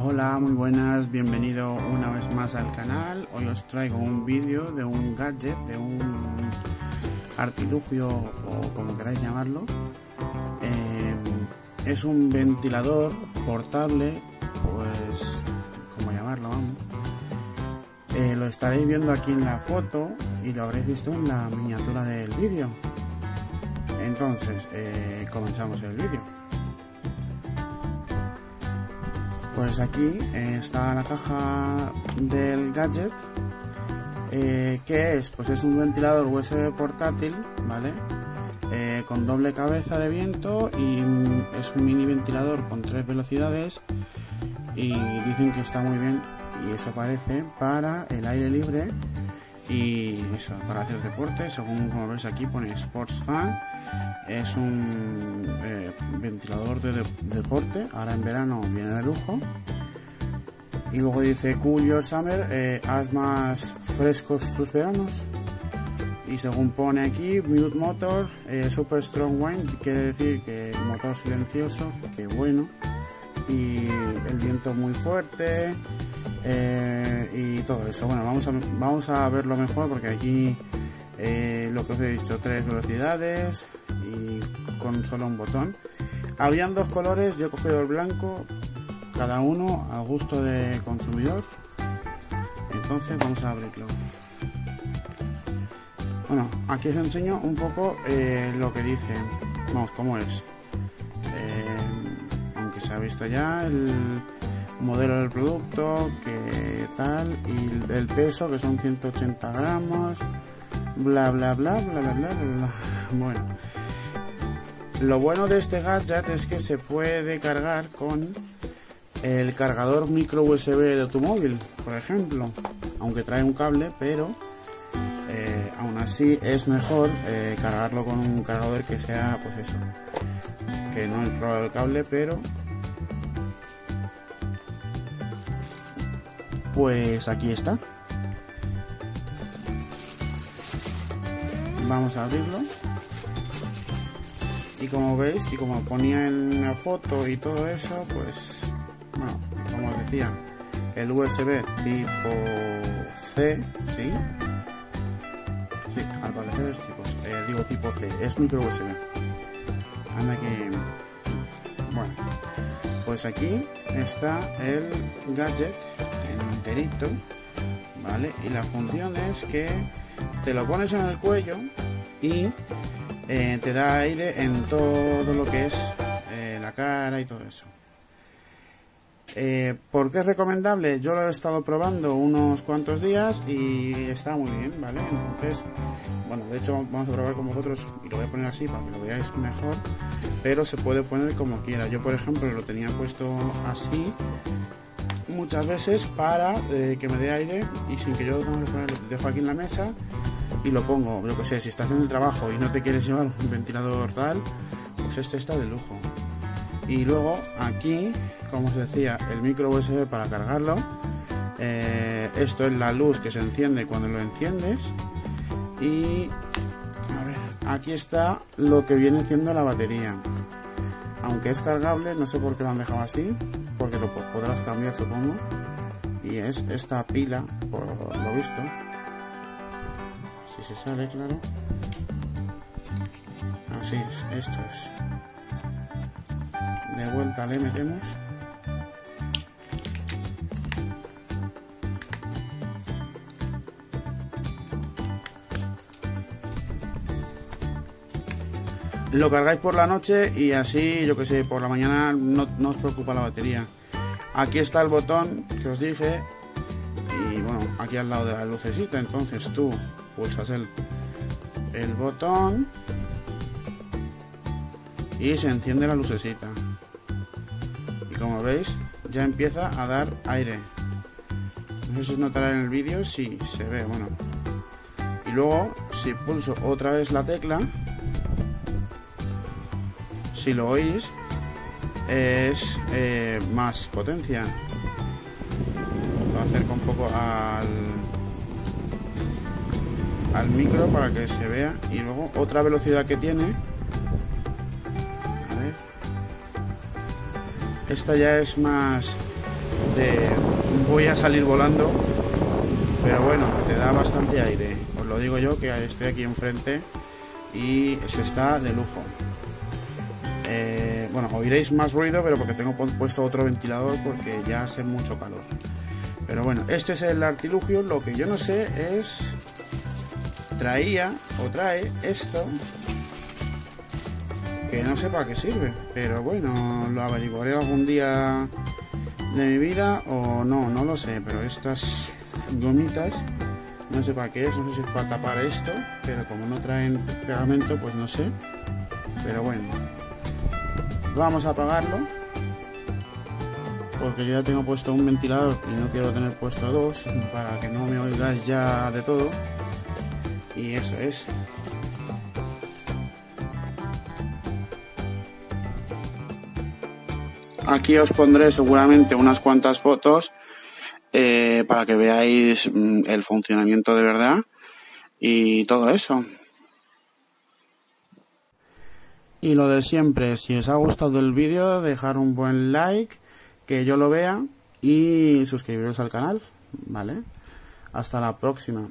Hola, muy buenas, bienvenido una vez más al canal. Hoy os traigo un vídeo de un gadget, de un artilugio o como queráis llamarlo. Eh, es un ventilador portable, pues como llamarlo, vamos. Eh, lo estaréis viendo aquí en la foto y lo habréis visto en la miniatura del vídeo. Entonces, eh, comenzamos el vídeo. Pues aquí está la caja del gadget. Eh, ¿Qué es? Pues es un ventilador USB portátil, ¿vale? Eh, con doble cabeza de viento y es un mini ventilador con tres velocidades y dicen que está muy bien y eso parece para el aire libre y eso, para hacer deporte, según como veis aquí pone Sports Fan, es un eh, ventilador de, deporte, ahora en verano viene de lujo. Y luego dice Cool Your Summer, eh, haz más frescos tus veranos. Y según pone aquí, Mute Motor, eh, Super Strong Wind, quiere decir que motor silencioso, que bueno. Y el viento muy fuerte, eh, y todo eso. Bueno, vamos a, vamos a verlo mejor porque aquí lo que os he dicho, tres velocidades y con solo un botón. Habían dos colores, yo he cogido el blanco, cada uno a gusto de consumidor. Entonces vamos a abrirlo. Bueno, aquí os enseño un poco eh, lo que dice. Vamos, cómo es. aunque se ha visto ya el modelo del producto, que tal, y el peso, que son 180 gramos, bla bla bla bla bla bla bla. Bueno, lo bueno de este gadget es que se puede cargar con el cargador micro USB de tu móvil, por ejemplo, aunque trae un cable, pero eh, aún así es mejor eh, cargarlo con un cargador que sea, pues eso, que no el el cable, pero pues aquí está. Vamos a abrirlo. Y como veis, y como ponía en la foto y todo eso, pues, bueno, como decía, el USB tipo C, ¿sí? Sí, al parecer es tipo, eh, digo tipo C, es micro USB. Anda que, bueno, pues aquí está el gadget ¿vale? Y la función es que te lo pones en el cuello y eh, te da aire en todo lo que es eh, la cara y todo eso. Eh, ¿Por qué es recomendable? Yo lo he estado probando unos cuantos días y está muy bien, ¿vale? Entonces, bueno, de hecho vamos a probar con vosotros y lo voy a poner así para que lo veáis mejor, pero se puede poner como quiera. Yo, por ejemplo, lo tenía puesto así muchas veces para eh, que me dé aire y sin que yo lo dejo aquí en la mesa y lo pongo. Yo que sé, si estás en el trabajo y no te quieres llevar un ventilador tal, pues este está de lujo. Y luego aquí, como os decía, el micro USB para cargarlo. Eh, esto es la luz que se enciende cuando lo enciendes. Y a ver, aquí está lo que viene siendo la batería. Aunque es cargable, no sé por qué lo han dejado así porque lo podrás cambiar supongo y es esta pila por lo visto si se sale claro. Así es esto es. De vuelta le metemos. Lo cargáis por la noche y así, yo que sé, por la mañana no, os preocupa la batería. Aquí está el botón que os dije y bueno, aquí al lado de la lucecita, entonces tú pulsas el, el botón y se enciende la lucecita. Y como veis, ya empieza a dar aire. No sé si notará en el vídeo si se ve, bueno. Y luego, si pulso otra vez la tecla, si lo oís, es eh, más potencia. Lo acerco un poco al, al micro para que se vea. Y luego otra velocidad que tiene. Esta ya es más, de voy a salir volando, pero bueno, te da bastante aire. Os lo digo yo que estoy aquí enfrente y se está de lujo. Eh, bueno, oiréis más ruido, pero porque tengo puesto otro ventilador porque ya hace mucho calor. Pero bueno, este es el artilugio. Lo que yo no sé es... Traía o trae esto que no sé para qué sirve, pero bueno, lo averiguaré algún día de mi vida o no, no lo sé, pero estas gomitas no sé para qué es, no sé si es para tapar esto, pero como no traen pegamento, pues no sé. Pero bueno, vamos a apagarlo porque yo ya tengo puesto un ventilador y no quiero tener puesto dos para que no me oigáis ya de todo. Y eso es. Aquí os pondré seguramente unas cuantas fotos eh, para que veáis mm, el funcionamiento de verdad y todo eso. Y lo de siempre, si os ha gustado el vídeo, dejar un buen like, que yo lo vea y suscribiros al canal, ¿vale? Hasta la próxima.